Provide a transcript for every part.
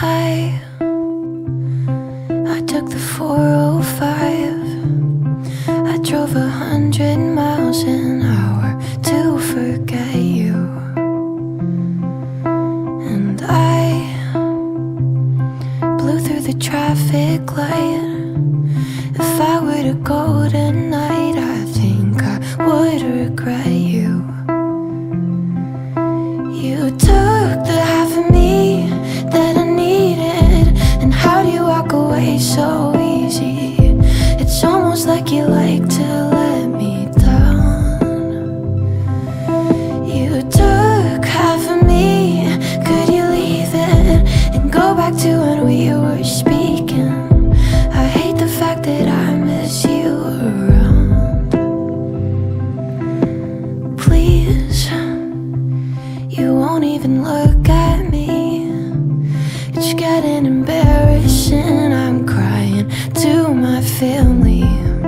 I I took the 405 I drove a hundred miles an hour to forget you. And I blew through the traffic light. If I were to go tonight so easy? It's almost like you like to let me down You took half of me, could you leave it? And go back to when we were speaking I hate the fact that I miss you around Please you won't even look at. Getting embarrassing. I'm crying to my family.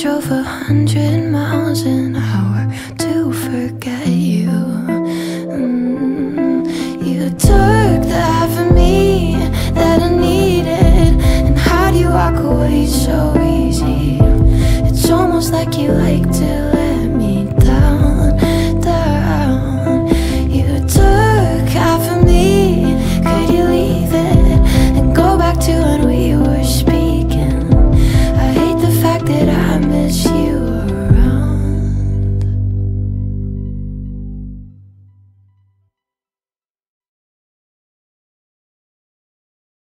Drove a hundred miles an hour to forget you.